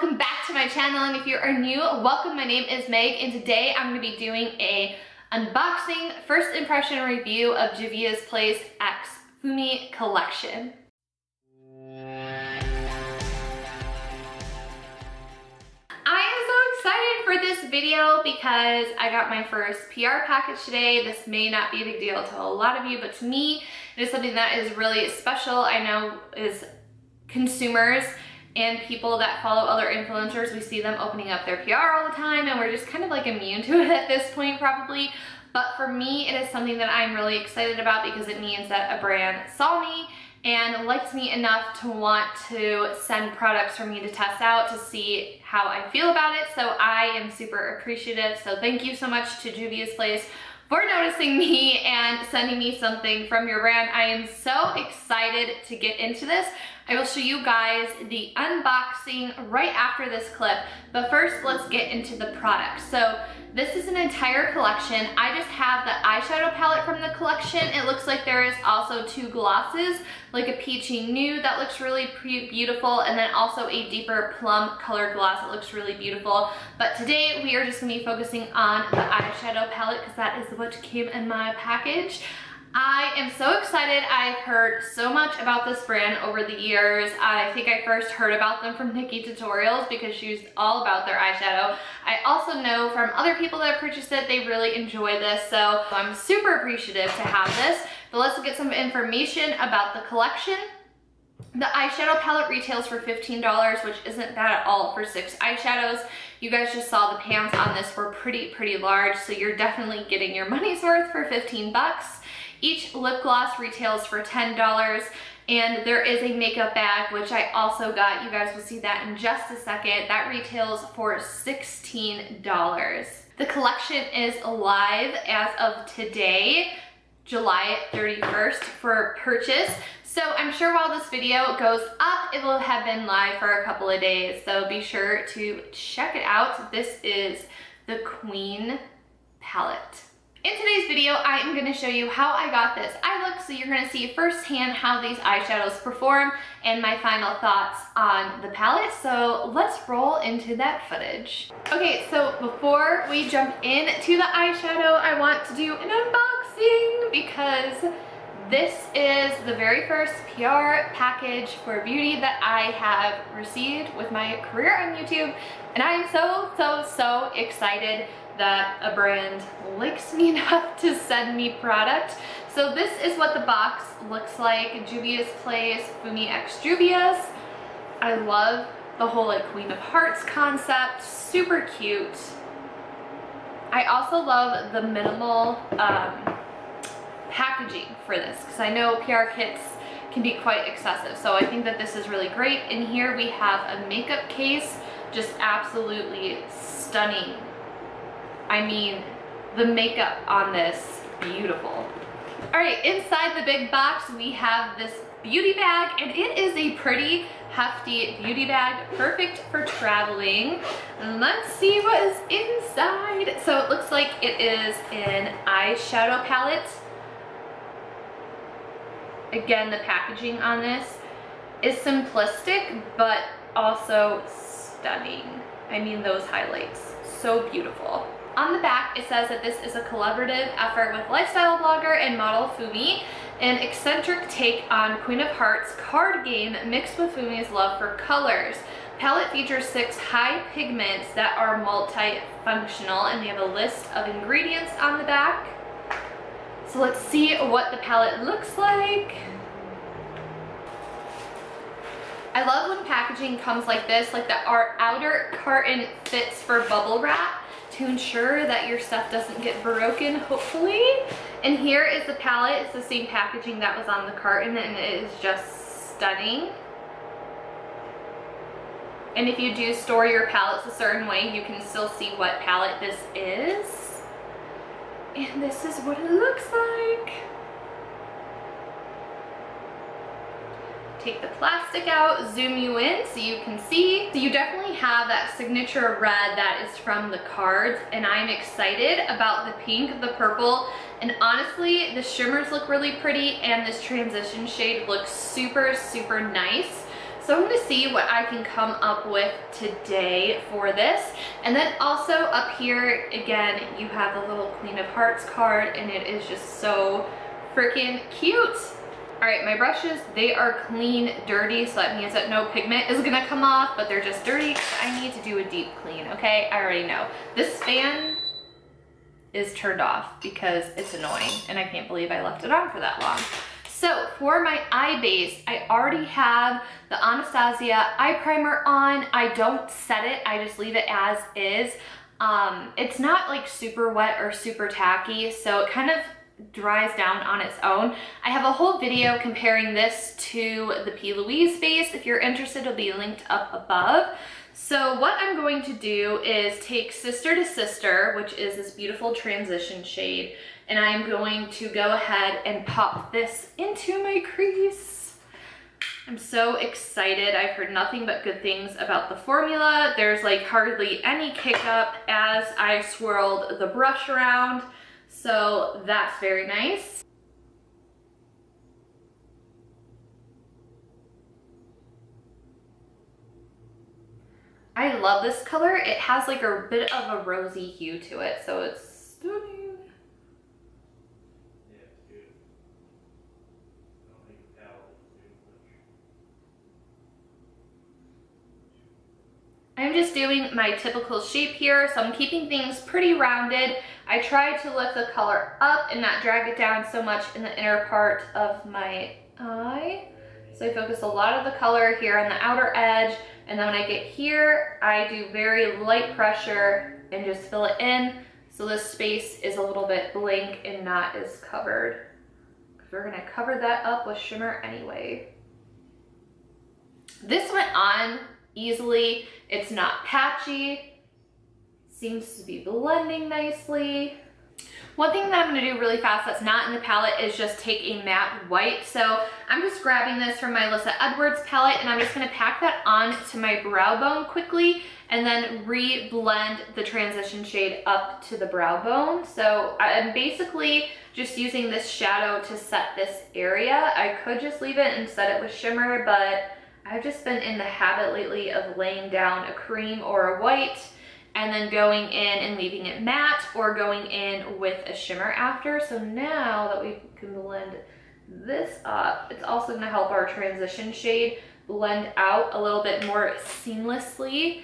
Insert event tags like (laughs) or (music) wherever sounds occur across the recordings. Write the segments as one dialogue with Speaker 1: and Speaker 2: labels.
Speaker 1: welcome back to my channel and if you are new, welcome. My name is Meg and today I'm going to be doing a unboxing, first impression review of Juvia's Place X Fumi collection. I am so excited for this video because I got my first PR package today. This may not be a big deal to a lot of you, but to me, it is something that is really special. I know is consumers and people that follow other influencers, we see them opening up their PR all the time and we're just kind of like immune to (laughs) it at this point probably. But for me, it is something that I'm really excited about because it means that a brand saw me and liked me enough to want to send products for me to test out to see how I feel about it. So I am super appreciative. So thank you so much to Juvia's Place for noticing (laughs) me and sending me something from your brand. I am so excited to get into this. I will show you guys the unboxing right after this clip, but first let's get into the product. So this is an entire collection. I just have the eyeshadow palette from the collection. It looks like there is also two glosses, like a peachy nude that looks really beautiful, and then also a deeper plum colored gloss that looks really beautiful. But today we are just gonna be focusing on the eyeshadow palette because that is what came in my package. I am so excited. I've heard so much about this brand over the years. I think I first heard about them from Nikkie Tutorials because she's all about their eyeshadow. I also know from other people that have purchased it, they really enjoy this. So I'm super appreciative to have this. But let's get some information about the collection. The eyeshadow palette retails for $15, which isn't bad at all for six eyeshadows. You guys just saw the pans on this were pretty, pretty large, so you're definitely getting your money's worth for 15 bucks. Each lip gloss retails for $10 and there is a makeup bag which I also got. You guys will see that in just a second. That retails for $16. The collection is live as of today, July 31st for purchase. So I'm sure while this video goes up, it will have been live for a couple of days. So be sure to check it out. This is the Queen palette. In today's video, I am gonna show you how I got this eye look so you're gonna see firsthand how these eyeshadows perform and my final thoughts on the palette. So let's roll into that footage. Okay, so before we jump into the eyeshadow, I want to do an unboxing because this is the very first PR package for beauty that I have received with my career on YouTube and I am so, so, so excited that a brand likes me (laughs) enough to send me product. So this is what the box looks like. Juvia's Place Fumi X Juvia's. I love the whole like Queen of Hearts concept, super cute. I also love the minimal um, packaging for this because I know PR kits can be quite excessive. So I think that this is really great. In here we have a makeup case, just absolutely stunning I mean, the makeup on this, beautiful. All right, inside the big box, we have this beauty bag, and it is a pretty hefty beauty bag, perfect for traveling. let's see what is inside. So it looks like it is an eyeshadow palette. Again, the packaging on this is simplistic, but also stunning. I mean, those highlights, so beautiful. On the back, it says that this is a collaborative effort with lifestyle blogger and model Fumi, an eccentric take on Queen of Hearts card game mixed with Fumi's love for colors. Palette features six high pigments that are multifunctional and they have a list of ingredients on the back. So let's see what the palette looks like. I love when packaging comes like this, like the our outer carton fits for bubble wrap to ensure that your stuff doesn't get broken, hopefully. And here is the palette. It's the same packaging that was on the carton and it is just stunning. And if you do store your palettes a certain way, you can still see what palette this is. And this is what it looks like. Take the plastic out, zoom you in so you can see. So you definitely have that signature red that is from the cards and I'm excited about the pink, the purple, and honestly, the shimmers look really pretty and this transition shade looks super, super nice. So I'm gonna see what I can come up with today for this. And then also up here, again, you have the little Queen of Hearts card and it is just so freaking cute. All right, my brushes, they are clean, dirty, so that means that no pigment is gonna come off, but they're just dirty I need to do a deep clean, okay? I already know. This fan is turned off because it's annoying and I can't believe I left it on for that long. So for my eye base, I already have the Anastasia eye primer on. I don't set it, I just leave it as is. Um, it's not like super wet or super tacky, so it kind of dries down on its own. I have a whole video comparing this to the P. Louise base. If you're interested, it'll be linked up above. So what I'm going to do is take Sister to Sister, which is this beautiful transition shade, and I'm going to go ahead and pop this into my crease. I'm so excited. I've heard nothing but good things about the formula. There's like hardly any kick up as I swirled the brush around. So that's very nice. I love this color. It has like a bit of a rosy hue to it, so it's stunning. I'm just doing my typical shape here, so I'm keeping things pretty rounded. I try to lift the color up and not drag it down so much in the inner part of my eye. So I focus a lot of the color here on the outer edge, and then when I get here, I do very light pressure and just fill it in so this space is a little bit blank and not as covered. We're gonna cover that up with shimmer anyway. This went on easily. It's not patchy. Seems to be blending nicely. One thing that I'm gonna do really fast that's not in the palette is just take a matte white. So I'm just grabbing this from my Alyssa Edwards palette and I'm just gonna pack that on to my brow bone quickly and then re-blend the transition shade up to the brow bone. So I'm basically just using this shadow to set this area. I could just leave it and set it with shimmer, but I've just been in the habit lately of laying down a cream or a white and then going in and leaving it matte or going in with a shimmer after. So now that we can blend this up, it's also gonna help our transition shade blend out a little bit more seamlessly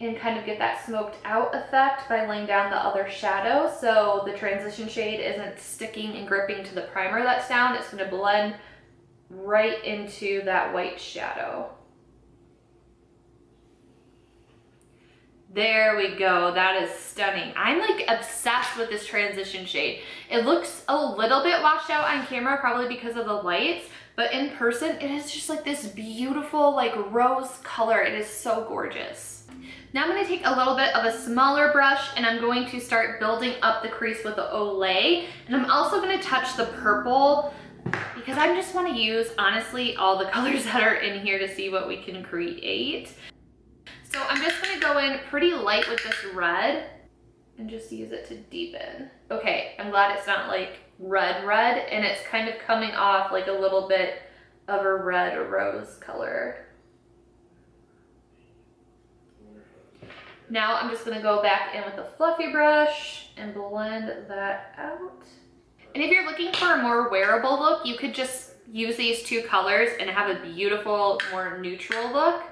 Speaker 1: and kind of get that smoked out effect by laying down the other shadow. So the transition shade isn't sticking and gripping to the primer that's down. It's gonna blend right into that white shadow. There we go. That is stunning. I'm like obsessed with this transition shade. It looks a little bit washed out on camera, probably because of the lights, but in person, it is just like this beautiful like rose color. It is so gorgeous. Now I'm gonna take a little bit of a smaller brush and I'm going to start building up the crease with the Olay. And I'm also gonna touch the purple because I just wanna use, honestly, all the (laughs) colors that are in here to see what we can create. So I'm just gonna go in pretty light with this red and just use it to deepen. Okay, I'm glad it's not like red red and it's kind of coming off like a little bit of a red rose color. Now I'm just gonna go back in with a fluffy brush and blend that out. And if you're looking for a more wearable look, you could just use these two colors and have a beautiful, more neutral look.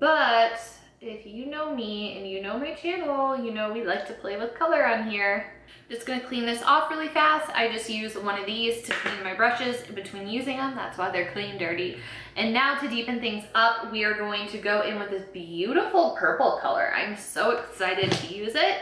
Speaker 1: But if you know me and you know my channel, you know we like to play with color on here. Just gonna clean this off really fast. I just use one of these to clean my brushes in between using them. That's why they're clean dirty. And now to deepen things up, we are going to go in with this beautiful purple color. I'm so excited to use it.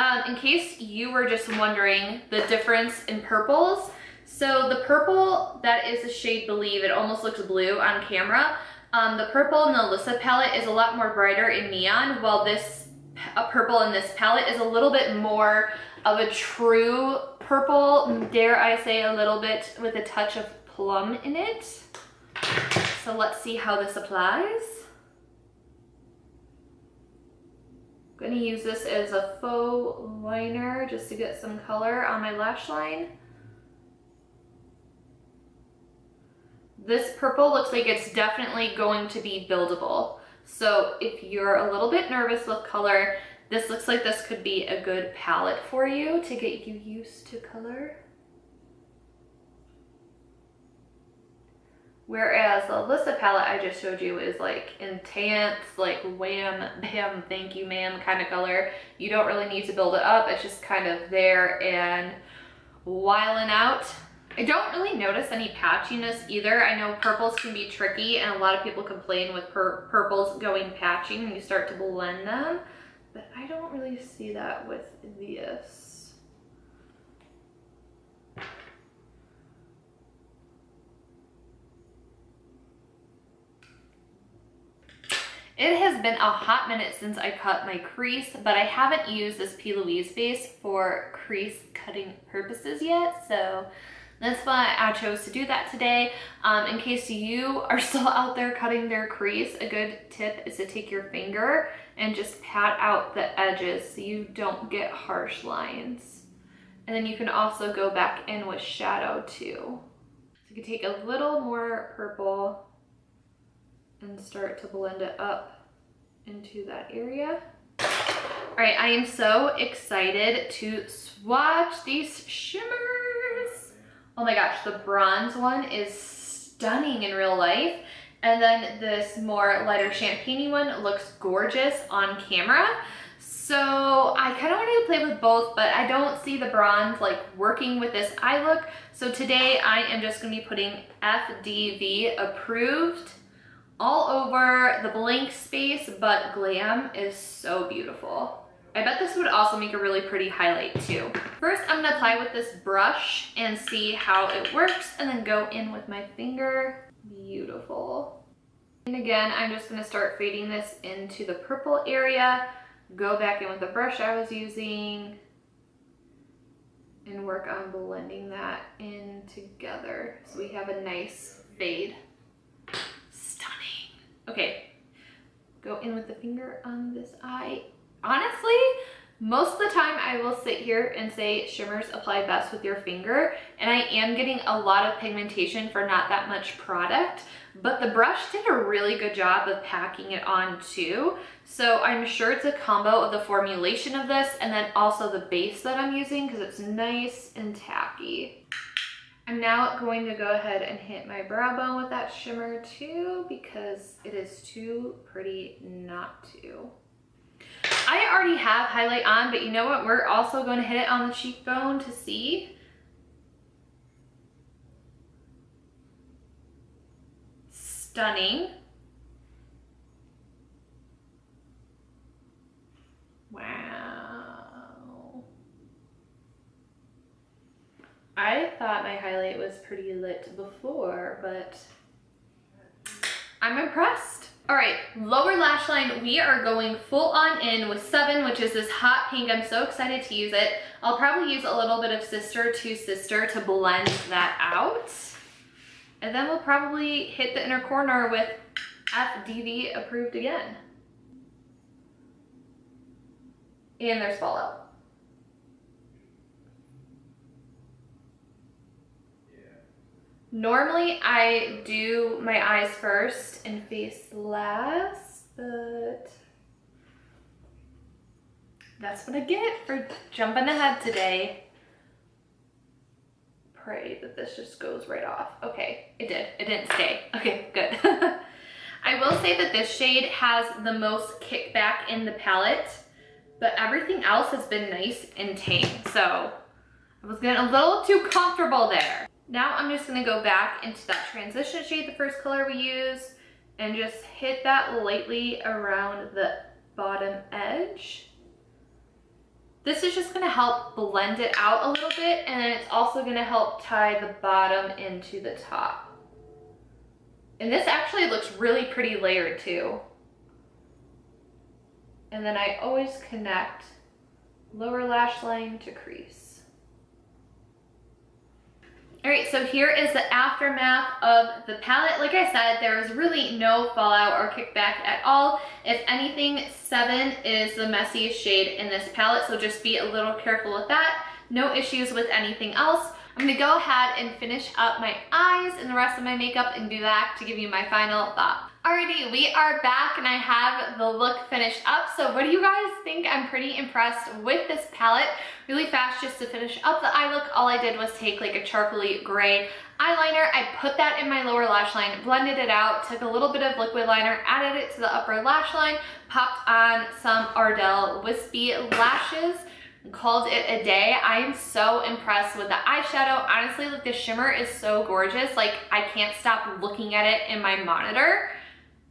Speaker 1: Um, in case you were just wondering the difference in purples, so the purple that is the shade Believe, it almost looks blue on camera. Um, the purple in the Alyssa palette is a lot more brighter in neon, while this purple in this palette is a little bit more of a true purple, dare I say a little bit with a touch of plum in it. So let's see how this applies. Gonna use this as a faux liner just to get some color on my lash line. this purple looks like it's definitely going to be buildable. So if you're a little bit nervous with color, this looks like this could be a good palette for you to get you used to color. Whereas the Alyssa palette I just showed you is like intense, like wham, bam, thank you ma'am kind of color. You don't really need to build it up. It's just kind of there and whiling out. I don't really notice any patchiness either. I know purples can be tricky and a lot of people complain with pur purples going patchy when you start to blend them, but I don't really see that with this. It been a hot minute since I cut my crease, but I haven't used this P. Louise base for crease cutting purposes yet, so that's why I chose to do that today. Um, in case you are (laughs) still out there cutting their crease, a good tip is to take your finger and just pat out the edges so you don't get harsh lines. And then you can also go back in with shadow too. So you can take a little more purple and start to blend it up into that area. All right, I am so excited to swatch these shimmers. Oh my gosh, the bronze one is stunning in real life. And then this more lighter champagne one looks gorgeous on camera. So I kind of wanted to play with both, but I don't see the bronze like working with this eye look. So today I am just gonna be putting FDV approved all over the blank space, but glam is so beautiful. I bet this would also make a really pretty highlight too. First, I'm gonna apply with this brush and see how it works and then go in with my finger. Beautiful. And again, I'm just gonna start fading this into the purple area, go back in with the brush I was using, and work on blending that in together so we have a nice fade. Okay, go in with the finger on this eye. Honestly, most of the time I will sit here and say shimmers apply best with your finger and I am getting a lot of pigmentation for not that much product but the brush did a really good job of packing it on too so I'm sure it's a combo of the formulation of this and then also the base that I'm using because it's nice and tacky. I'm now going to go ahead and hit my brow bone with that shimmer too because it is too pretty not to. I already have highlight on, but you know what? We're also going to hit it on the cheekbone to see. Stunning. I thought my highlight was pretty lit before, but I'm impressed. All right, lower lash line, we are going full on in with Seven, which is this hot pink. I'm so excited to use it. I'll probably use a little bit of Sister to Sister to blend that out. And then we'll probably hit the inner corner with FDV approved again. And there's fallout. Normally I do my eyes first and face last, but that's what I get for jumping ahead today. Pray that this just goes right off. Okay, it did. It didn't stay. Okay, good. (laughs) I will say that this shade has the most kickback in the palette, but everything else has been nice and tame. So I was getting a little too comfortable there. Now I'm just gonna go back into that transition shade, the first color we used, and just hit that lightly around the bottom edge. This is just gonna help blend it out a little bit, and it's also gonna help tie the bottom into the top. And this actually looks really pretty layered too. And then I always connect lower lash line to crease. All right, so here is the aftermath of the palette. Like I said, there was really no fallout or kickback at all. If anything, seven is the messiest shade in this palette, so just be a little careful with that. No issues with anything else. I'm gonna go ahead and finish up my eyes and the rest of my makeup and be back to give you my final thought. Alrighty, we are back and I have the look finished up. So what do you guys think? I'm pretty impressed with this palette. Really fast, just to finish up the eye look, all I did was take like a charcoaly gray eyeliner. I put that in my lower lash line, blended it out, took a little bit of liquid liner, added it to the upper lash line, popped on some Ardell Wispy lashes, called it a day. I am so impressed with the eyeshadow. Honestly, like the shimmer is so gorgeous. Like I can't stop looking at it in my monitor.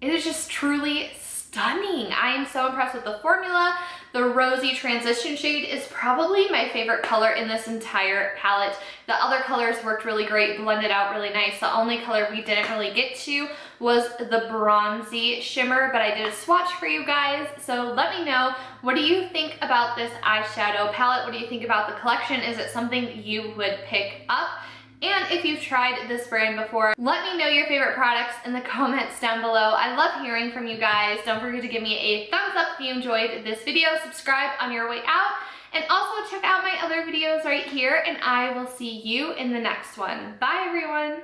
Speaker 1: It is just truly stunning. I am so impressed with the formula. The rosy transition shade is probably my favorite color in this entire palette. The other colors worked really great, blended out really nice. The only color we didn't really get to was the bronzy shimmer, but I did a swatch for you guys. So let me know, what do you think about this eyeshadow palette? What do you think about the collection? Is it something you would pick up? And if you've tried this brand before, let me know your favorite products in the (laughs) comments down below. I love hearing from you guys. Don't forget to give me a thumbs up if you enjoyed this video. Subscribe on your way out. And also check out my other videos right here and I will see you in the next one. Bye everyone!